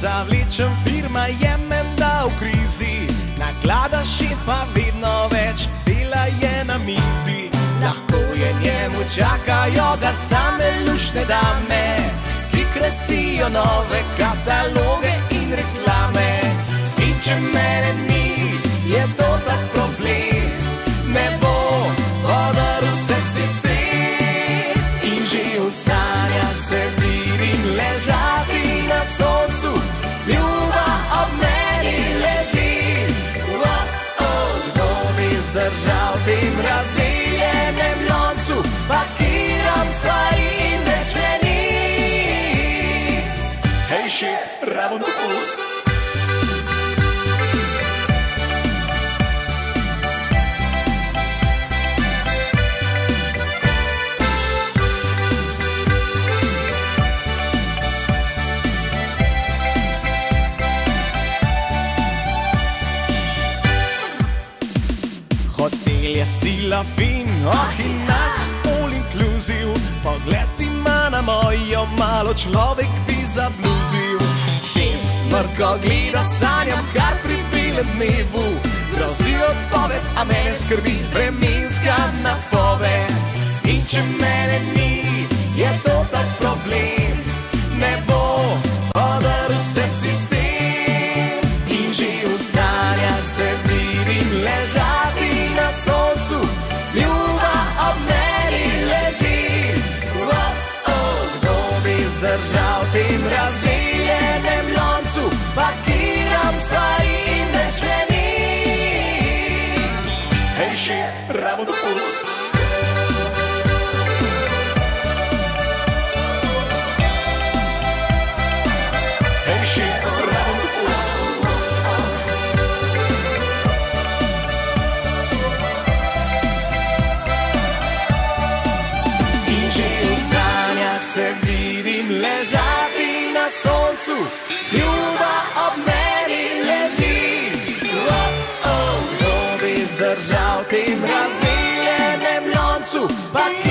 drugačen, firma je menda v krizi. Naklada šefa vedno več, dela je na mizi. Lahko je njemu čakajo ga same lušne dame, ki krasijo nove bi zdržal tem razbiljenem loncu, pakiram stvari in več me ni. Hej, še, rabo dopust. Je sila fin, oh in nah, all inclusive. Pogled ima na mojo malo človek bi zabluzil. Šef mrko gleda, sanjam kar pri belem dnevu. Grozi odpoved, a mene skrbi vremenska napoved. In če mene ni, je to tak problem. Še, rabo dopust. Hej, še, rabo dopust. In že v sanjah se vidim ležati na soncu, ljuba ob meni oh, kdo